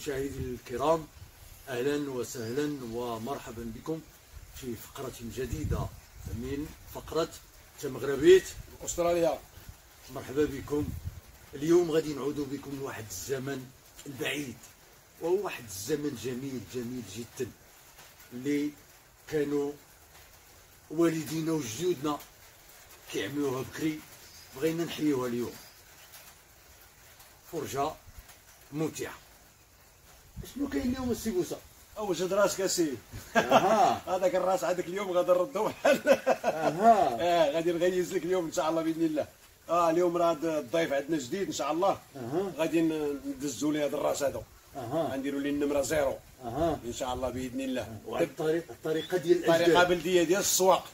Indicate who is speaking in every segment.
Speaker 1: مشاهدي الكرام أهلا وسهلا ومرحبا بكم في فقرة جديدة من فقرة تمغربيت.
Speaker 2: أستراليا.
Speaker 1: مرحبا بكم. اليوم غادي نعود بكم لواحد الزمن البعيد وهو واحد الزمن جميل جميل جدا اللي كانوا والدينا وجدودنا كيعملوها بكري. بغينا نحيوها اليوم. فرجة ممتعة. شنو كاين اليوم السي بوسه
Speaker 2: اوجد راسك اسي هذاك الراس عندك اليوم غادي نردو بحال
Speaker 1: أها.
Speaker 2: آه غادي نغيز لك اليوم إن شاء الله بإذن الله. آه اليوم راه الضيف عندنا جديد إن شاء الله. غادي ندزوا ليه هذا الراس هذا
Speaker 1: أها.
Speaker 2: غنديروا ليه النمرة زيرو.
Speaker 1: أها.
Speaker 2: إن شاء الله بإذن الله.
Speaker 1: الطريقة الطريقة ديال الأجداد.
Speaker 2: بلدية ديال السواق.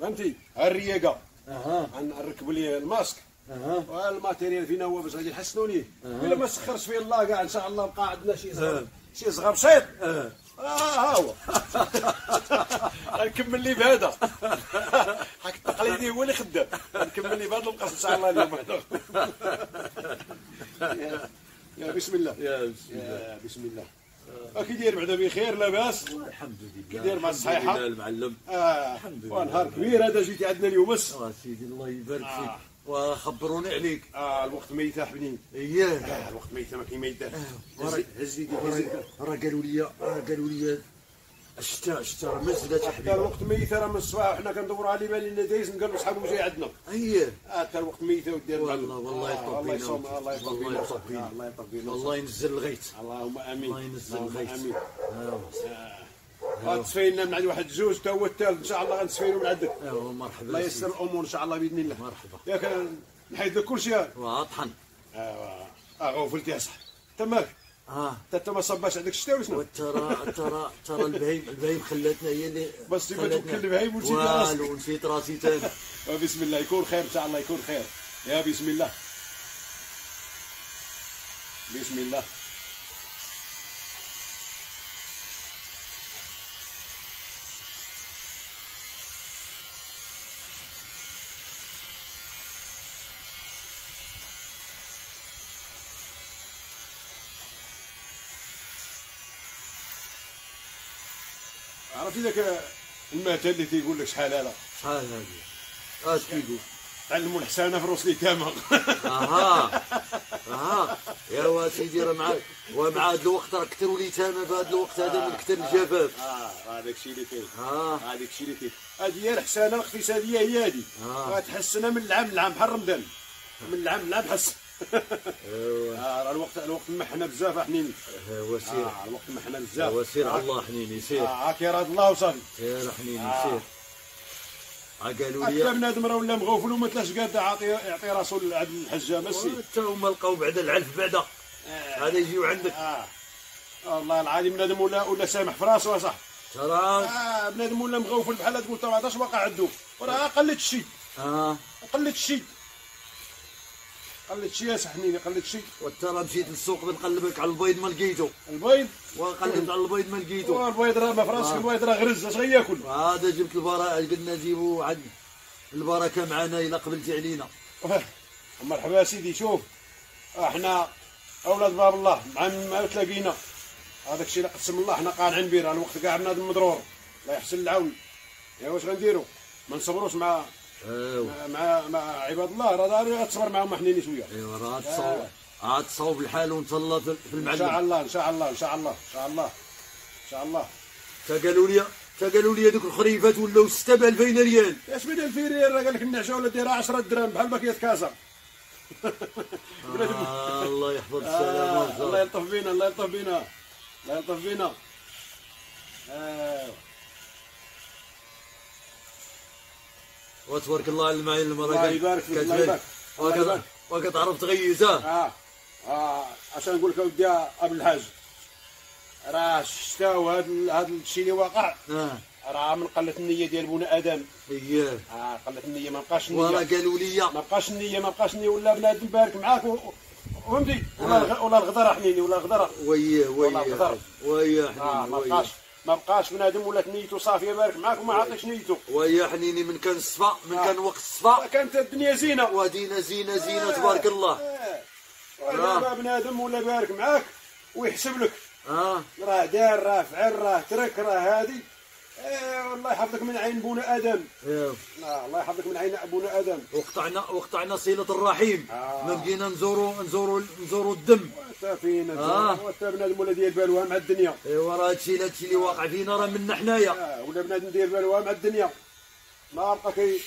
Speaker 2: فهمتي؟ الرياقه
Speaker 1: أها.
Speaker 2: غنركبوا ليه الماسك.
Speaker 1: أها.
Speaker 2: وال matériel فينا هو باش غادي نحسنوا ليه. إلا ما سخرش فيه الله كاع إن شاء الله بقى عندنا شي
Speaker 1: أه.
Speaker 2: صغار شي صغار بسيط آه ها هو. غنكمل لي بهذا. حق التقليدي هو اللي خدام. غنكمل لي بهذا المقص إن شاء الله اليوم. يا- يا بسم الله.
Speaker 1: يا بسم الله.
Speaker 2: يا بسم الله. آه، كي داير بعدا بخير لاباس؟
Speaker 1: الحمد لله.
Speaker 2: كي داير مع؟
Speaker 1: لله المعلم.
Speaker 2: آه
Speaker 1: الحمد لله.
Speaker 2: ونهار كبير هذا جيتي عندنا اليوم. بس.
Speaker 1: آه سيدي الله يبارك
Speaker 2: آه.
Speaker 1: فيك وخبروني عليك.
Speaker 2: آه الوقت ما يتاح بنين.
Speaker 1: اياه
Speaker 2: آه الوقت ما يتاح ما كاين ما يدار
Speaker 1: ورا-
Speaker 2: هز- هز يدي هز يدي.
Speaker 1: راه قالوا لي راه قالوا لي الشتاء الشتاء راه مازالت
Speaker 2: حتى
Speaker 1: حبيبي.
Speaker 2: الوقت ميت راه من الصباح وحنا كندوروا على بالي لنا دايز نلقاو صحابو جاي عندنا.
Speaker 1: اييه
Speaker 2: حتى الوقت ميت ودير
Speaker 1: والله والله يطول
Speaker 2: الله
Speaker 1: بينا
Speaker 2: يصوم الله يطول بينا
Speaker 1: يطول بينا.
Speaker 2: آه، الله يطول بينا
Speaker 1: والله ينزل الغيث.
Speaker 2: اللهم آمين.
Speaker 1: الله ينزل الغيث.
Speaker 2: آمين.
Speaker 1: آه.
Speaker 2: غتسفينا من عند واحد جوج تا هو الثالث إن شاء الله غنسفينو من عندك.
Speaker 1: ايوا مرحبا
Speaker 2: الله ييسر. الأمور إن شاء الله بإذن الله.
Speaker 1: مرحبا.
Speaker 2: ياك نحيد لك كل شيء.
Speaker 1: وطحن
Speaker 2: آه آه غوفلتي صح تماك.
Speaker 1: آه.
Speaker 2: انت ما صباش عندك الشتاء ولا شنو؟
Speaker 1: وترى ترى ترى البهيم البهيم خلاتنا هي اللي
Speaker 2: بس تبقى توكل البهيم ونسيت.
Speaker 1: والو ونسيت راسي تاني.
Speaker 2: آه، بسم الله يكون خير إن شاء الله يكون خير. يا بسم الله. بسم الله. عرفتي ذاك المثل اللي تيقول لك شحال هذا؟
Speaker 1: شحال هذه اش كيقول؟
Speaker 2: علموا الحسانه في روس اليتامى
Speaker 1: أها. أها. يا سيدي راه مع ومع هذا الوقت راه كثروا اليتامى في هذا الوقت هذا من كثر الجفاف.
Speaker 2: آه هذاك الشيء اللي كاين
Speaker 1: آه
Speaker 2: هذاك الشيء اللي كاين هذه هي الحسانه الاقتصادية هي هذه
Speaker 1: آه.
Speaker 2: غتحسنها من العام للعام بحال رمضان. من العام للعام حس
Speaker 1: ايوا
Speaker 2: راه الوقت الوقت محنا بزاف حنين
Speaker 1: هو سير
Speaker 2: آه الوقت محنا بزاف.
Speaker 1: هو سير
Speaker 2: آه.
Speaker 1: على الله حنيني سير.
Speaker 2: هاك يراد الله وصافي
Speaker 1: سير حنيني
Speaker 2: آه.
Speaker 1: سير. قالوا
Speaker 2: حتى
Speaker 1: لي
Speaker 2: بنادم راه ولا مغوفل وما تلاش قاد يعطي يعطي راسو لعند الحجامه السي.
Speaker 1: حتى هما لقاو بعد العلف بعدا. هذا يجيو عندك.
Speaker 2: آه. والله العظيم بنادم ولا ولا سامح في راسو صح.
Speaker 1: ترى
Speaker 2: آه بنادم ولا مغوفل بحال تقول ترى واقع عنده راه قلت الشيء
Speaker 1: آه.
Speaker 2: قلت الشيء قلت شيء يا سحنيني قلت شيء
Speaker 1: وترى مشيت للسوق بنقلبك على البيض ما لقيتو
Speaker 2: البيض؟
Speaker 1: وقلبت على البيض ما لقيتو
Speaker 2: البيض راه ما في راسك
Speaker 1: آه.
Speaker 2: البيض راه غرز اش غياكل؟
Speaker 1: هذا جبت البراءة قلنا جيبوا عند البركة معنا إلا قبلتي علينا
Speaker 2: مرحبا سيدي شوف. إحنا أولاد باب الله مع ما تلاقينا. هذاك الشيء قسم الله إحنا قانعين به راه الوقت كاع بنادم مضرور الله يحسن العون. يا واش غنديروا ما نصبروش مع
Speaker 1: ايوا
Speaker 2: مع مع عباد الله راه داري غتصبر معهم حنيني شوية
Speaker 1: ايوا راه تصاوب عاد تصاوب الحال ونتهلا في في
Speaker 2: إن شاء
Speaker 1: المعلم
Speaker 2: الله إن شاء الله إن شاء الله إن شاء الله إن شاء الله.
Speaker 1: فقالوا لي فقالوا لي هذوك الخريفات ولاو 6 ب 2000 ريال
Speaker 2: اش بدا الفيرير راه قال لك النعشه ولا دايره 10 درهم بحال باكيه
Speaker 1: آه الله يحفظ السلام
Speaker 2: آه الله يلطف بينا الله يلطف بينا الله يلطف بينا. آه.
Speaker 1: وتبارك الله على المعلم راه
Speaker 2: الله يبارك فيك، الله. يبارك. يبارك.
Speaker 1: وقد عرفت تغيز ها
Speaker 2: آه. آه. عشان نقول لك اودي ابو الحاج. راه الشتاء وهذا هذا الشيء اللي واقع.
Speaker 1: آه.
Speaker 2: راه من قلة النية ديال بونا آدم.
Speaker 1: اياه
Speaker 2: آه قلة النية ما بقاش
Speaker 1: وراه
Speaker 2: النيه
Speaker 1: قالوا لي.
Speaker 2: ما بقاش النية ما بقاش النية. ولا بنادم بارك معاك فهمتي ولا الغ- ولا الغدرة حنيني ولا الغدرة.
Speaker 1: وياه وياه
Speaker 2: غدر.
Speaker 1: وياه
Speaker 2: آه
Speaker 1: حنيني
Speaker 2: ما
Speaker 1: وياه
Speaker 2: بقاش. ما بقاش بنادم ولات نيته صافيه بارك معاك وما عطيكش نيته
Speaker 1: ويا حنيني من كان الصفا من
Speaker 2: آه.
Speaker 1: كان وقت الصفا
Speaker 2: كانت الدنيا زينة.
Speaker 1: ودينا زينة زينة تبارك الله.
Speaker 2: ودابا بنادم ولا بارك معاك ويحسب لك.
Speaker 1: آه.
Speaker 2: راه دار راه فعل راه ترك راه هادي. إيه والله يحفظك من عين بونا آدم.
Speaker 1: إيه.
Speaker 2: آه الله يحفظك من عين بونا آدم.
Speaker 1: وقطعنا وقطعنا صلة الرحيم.
Speaker 2: آه.
Speaker 1: ما بقينا نزوروا نزوروا نزوروا الدم.
Speaker 2: وانت فينا
Speaker 1: آه.
Speaker 2: وانت بنادم ولا ديال بالوها مع الدنيا.
Speaker 1: إيوا راه هادشي هادشي اللي واقع فينا راه منا حنايا
Speaker 2: آه ولا بنادم ديال بالوها مع الدنيا. ما بقى كي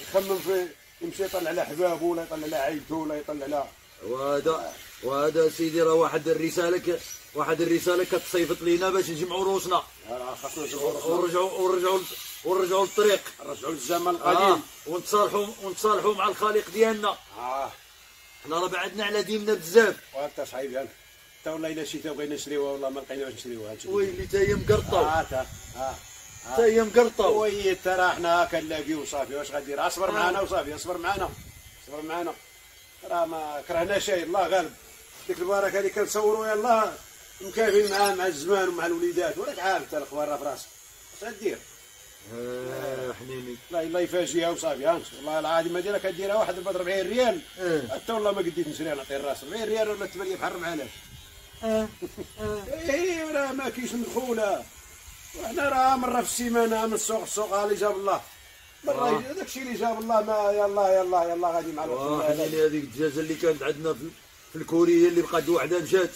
Speaker 2: يخمم في يمشي يطلع على حبابه ولا يطلع على عيبته ولا يطلع على
Speaker 1: وهذا وهذا سيدي راه واحد الرسالة ك... واحد الرسالة كتصيفط لينا باش نجمعوا روسنا
Speaker 2: آه نشوفوا راسنا.
Speaker 1: ونرجعوا ونرجعوا ونرجعوا للطريق.
Speaker 2: نرجعوا للزمن القديم.
Speaker 1: ونتصالحوا ونتصالحوا مع الخالق ديالنا.
Speaker 2: آه.
Speaker 1: حنا راه بعدنا على ديننا بزاف.
Speaker 2: وانت صحيح يعني تا والله إلا شيتا بغينا نشريوها والله ما لقيناش نشريوها.
Speaker 1: ويلي تا هي مقرطة.
Speaker 2: آه تا آه
Speaker 1: تا هي مقرطة.
Speaker 2: وي ترى حنا كنلاقيو وصافي. واش غدير اصبر معنا وصافي اصبر معنا اصبر معنا راه ما كرهنا شيء الله غالب. ديك البركة اللي كنصوروا يلاه مكافين معاه مع الزمان ومع الوليدات. وراك عارف انت الأخبار راه في راسك. اش غدير؟
Speaker 1: آه حنيني
Speaker 2: لا الله يفاجئها وصافي ها والله العظيم ما ديرها كديرها واحد ب 40 ريال.
Speaker 1: آه
Speaker 2: حتى والله ما قديت نشريها نعطي الراس 40 ريال ولا 8 بحال 4000
Speaker 1: آه آه
Speaker 2: إيه راه ما كاينش مدخوله وحنا راه مرة في السيمانة من السوق السوق اللي جاب الله. مرة
Speaker 1: آه.
Speaker 2: هذاك الشيء اللي جاب الله ما يلا يلا يلا غادي مع الوقت.
Speaker 1: واه حنيني هذيك الدجاجة اللي كانت عندنا في في الكورية اللي بقات وحده مشات.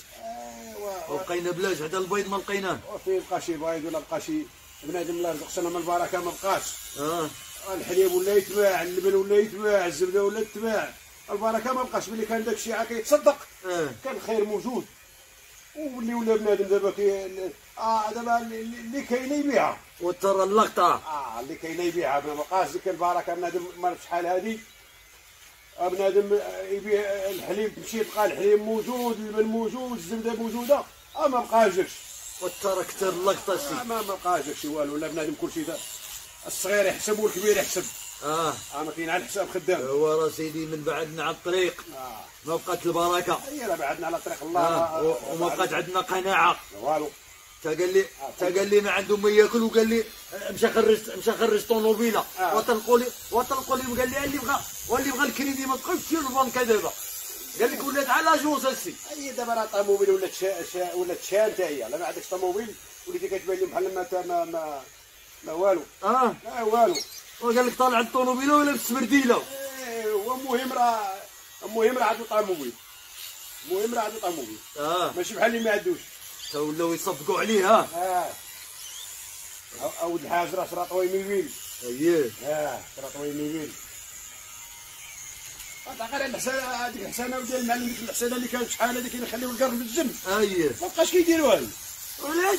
Speaker 1: وبقينا بلاش حتى البيض ما لقيناه.
Speaker 2: وفين بقى شي بيض ولا بقى شي؟ بنادم الله يرزق سنه من البركة ما بقاش.
Speaker 1: آه.
Speaker 2: الحليب ولا يتباع اللبن ولا يتباع الزبدة ولا تتباع البركة ما بقاش ملي كان داك الشيء عا كيتصدق
Speaker 1: آه.
Speaker 2: كان الخير موجود. واللي ولا بنادم دابا كي آه دابا اللي- كاين يبيعها.
Speaker 1: وترى اللقطة.
Speaker 2: آه اللي كاين يبيعها. ما بقاش ديك البركة بنادم مال شحال هذه آه، بنادم يبيع الحليب تمشي تلقى الحليب موجود اللبن موجود الزبدة موجودة. آه ما بقاش
Speaker 1: كثر اللقطة
Speaker 2: آه ما ما بقاش داكشي والو ولا بنادم كلشي دا الصغير يحسب والكبير يحسب. آه. ما كاين على الحساب خدام.
Speaker 1: هو راه سيدي من بعدنا على الطريق.
Speaker 2: آه.
Speaker 1: ما بقات البركة.
Speaker 2: هي لا بعدنا على طريق الله.
Speaker 1: آه. وما بقات عندنا قناعة.
Speaker 2: والو.
Speaker 1: تا قال لي تا قال لي ما عنده ما ياكل وقال لي آه، مشى خرج مشى خرج طوموبيلة.
Speaker 2: آه.
Speaker 1: وطلقوا لي وطلقوا لي قال لي اللي بغى واللي بغى الكريدي ما تبقاش تشيل البنكة دابا. قال لك ولات على لاجونس هسي.
Speaker 2: هي دابا راه طوموبيل ولات شا شا ولات شان حتى هي. لا ما عندكش طوموبيل وليتي كتبان لي بحال ما تا- ما ما ما والو.
Speaker 1: آه.
Speaker 2: لا والو.
Speaker 1: وقال لك طالع الطوموبيله ولا بالسبرديله
Speaker 2: إيه، ومهم راه المهم راه عنده طوموبيل المهم راه عنده طوموبيل
Speaker 1: آه.
Speaker 2: ماشي بحال اللي ما عندوش.
Speaker 1: تا ولاو يصفقوا عليه ها
Speaker 2: آه. أو- اود الحاج راه طوي ميويل أييه. آه طوي هذا غير الحسانه هذيك الحسانه ديال المعلم ديك الحسانه اللي كانت شحال هذيك اللي خليو القرن في الجنب
Speaker 1: اييه
Speaker 2: ما بقاش كيدير والو
Speaker 1: وعلاش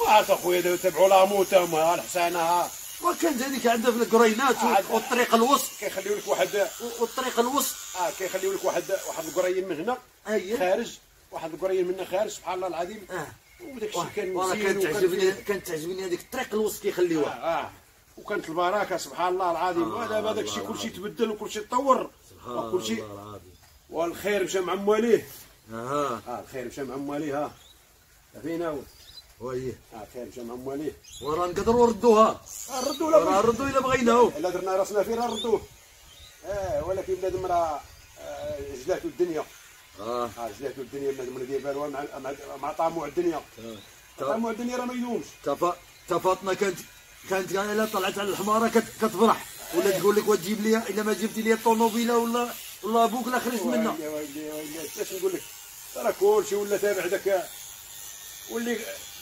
Speaker 2: ما عرفت اخويا تبعوا لا موت هما الحسانه
Speaker 1: وكانت هذيك عندها في القرينات
Speaker 2: عاد-
Speaker 1: والطريق الوسط
Speaker 2: كيخليو لك واحد
Speaker 1: والطريق الوسط
Speaker 2: آه كيخليو لك واحد واحد القرين من هنا
Speaker 1: اييه
Speaker 2: خارج واحد القرين من هنا خارج سبحان الله العظيم
Speaker 1: آه
Speaker 2: وداك الشيء كان مزيان
Speaker 1: كانت تعجبني كانت تعجبني هذيك الطريق الوسط كيخليوها
Speaker 2: آه آه وكانت البركه سبحان الله العظيم
Speaker 1: آه،
Speaker 2: ودابا داك الشيء
Speaker 1: الله
Speaker 2: كل شيء تبدل وكل شيء تطور وكل شيء.
Speaker 1: الله العظيم.
Speaker 2: والخير مشى مع مواليه
Speaker 1: أها.
Speaker 2: آه الخير مشى مع مواليه ها. فينا هو
Speaker 1: ويه
Speaker 2: آه الخير مشى مع مواليه
Speaker 1: وراه نقدروا نردوها.
Speaker 2: آه، ردوا
Speaker 1: راه
Speaker 2: لا
Speaker 1: ردوا إلا بغيناه
Speaker 2: إلا درنا راسنا فيه راه ردوه آه ولكن بنادم راه آه، جلاتو الدنيا.
Speaker 1: آه.
Speaker 2: آه جلاتو الدنيا اللي داير بالو مع مع طاموع الدنيا. طاموع الدنيا راه ما يدومش.
Speaker 1: تفا تفاطمة كانت كانت كان الا طلعت على الحمارة كت- كتفرح. ولا تقول لك وتجيب لي إلا ما جبتي لي الطوموبيله ولا ولا أبوك لا خرج منها
Speaker 2: يا ولدي اش نقول لك؟ راه كلشي ولا تابع داك واللي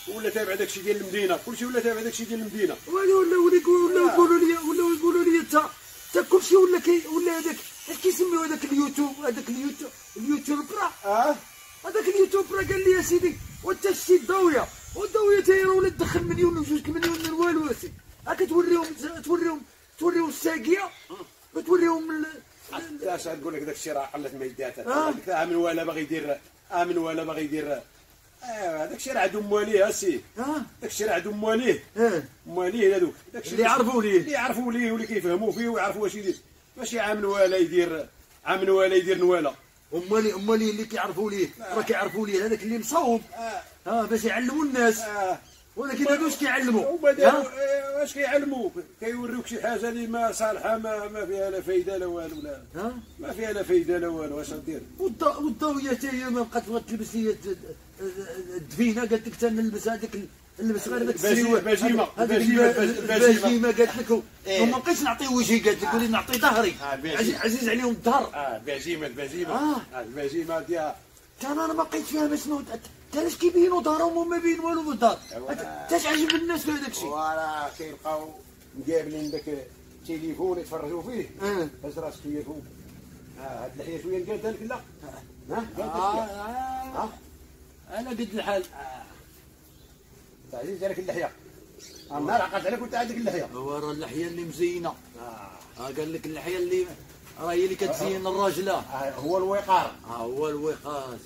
Speaker 2: ولا تابع داك الشيء ديال المدينة. كلشي ولا تابع داك الشيء ديال المدينة.
Speaker 1: ولا ولا ولا ولا يقولوا لي ولا يقولوا لي تا تا كلشي ولا كي ولا هذاك كيسميو هذاك اليوتيوب هذاك اليوتيوب اليوتيوب راه
Speaker 2: آه
Speaker 1: هذاك اليوتيوب راه قال لي يا سيدي وانت شتي الضاويه والضاويه تا هي راه ولات تدخل مليون وجوج مليون من والو اسي هاك توريهم توريهم توريهم الساقية؟ وتوريهم ال-
Speaker 2: أش نقول لك داك الشيء راه قلت ميداته.
Speaker 1: آه.
Speaker 2: آه من ولا باغي يدير؟ آه من ولا باغي يدير؟ ايوا داك الشيء راه عندهم مواليه أسي.
Speaker 1: ها
Speaker 2: داك الشيء راه عندهم مواليه مواليه هذوك داك الشيء
Speaker 1: اللي يعرفوا ليه.
Speaker 2: اللي يعرفوا ليه واللي كيفهموا فيه ويعرفوا واش يدير. ماشي عام ولا يدير عام ولا يدير نواله
Speaker 1: امالي امالي اللي كيعرفوا ليه. راه كيعرفوا ليه. هذاك اللي مصوب.
Speaker 2: آه.
Speaker 1: ها باش يعلموا الناس. ولكن هادو واش كيعلموا
Speaker 2: واش كيعلموك كيوريوك شي حاجة اللي ما صالحة ما, ما فيها لا فايدة لا والو لا.
Speaker 1: ها؟
Speaker 2: ما فيها لا فايدة لا والو واش غدير
Speaker 1: والض- والضويه حتى هي ما بقات تبغى تلبس هي الد- الدفينه قالت لك تنلبس هذاك نلبس غير هذاك هذيك الب-
Speaker 2: الباجيمة.
Speaker 1: الباجيمه قالت لك
Speaker 2: إيه.
Speaker 1: وما بقيتش نعطي وجهي قالت لك وليت نعطي ظهري.
Speaker 2: آه،.
Speaker 1: عزيز, عليهم الظهر.
Speaker 2: آه الباجيمه الباجيمه
Speaker 1: آه.
Speaker 2: آه، الباجيمة ديال
Speaker 1: كان أنا ما بقيت فيها شنو علاش كيبينوا دارهم وما باين والو في الدار. حتى عجب الناس في هذاك الشيء.
Speaker 2: وراه كيلقاو مقابلين داك التليفون يتفرجوا فيه.
Speaker 1: آه.
Speaker 2: هز راسك شوية فوق هاد اللحيه شوية نقادها لك لا. ها؟
Speaker 1: آه،
Speaker 2: قادها
Speaker 1: آه.
Speaker 2: ها؟
Speaker 1: أنا قد الحال.
Speaker 2: عزيز عليك اللحية. النهار عقدت عليك وانت عندك اللحية.
Speaker 1: هو راه اللحية اللي مزينة.
Speaker 2: آه.
Speaker 1: ها قال لك اللحية اللي راه هي اللي كتزين الراجلة.
Speaker 2: آه، هو الوقار.
Speaker 1: ها هو الوقاص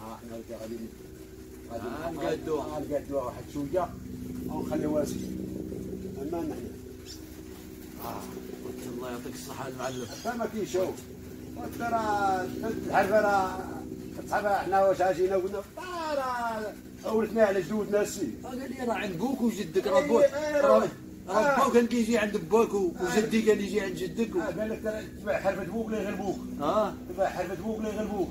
Speaker 2: ها حنا غادي
Speaker 1: آه، نقادوها.
Speaker 2: آه، نقادوها واحد شوية ونخليها واسك أما نحن
Speaker 1: قلت الله يعطيك الصحة المعلم.
Speaker 2: فما كيشوف ترى الحرفه راه صحابها حنا واش عاجينا قلنا راه اورثنا على جدودنا السي
Speaker 1: قال لي راه عند بوك وجدك راه بوك راه
Speaker 2: آه.
Speaker 1: بوك كان كيجي عند بوك وجدي كان يجي عند جدك
Speaker 2: قال لك تبع حرفه بوك اللي يغلبوك
Speaker 1: ها
Speaker 2: تبع حرفه بوك اللي يغلبوك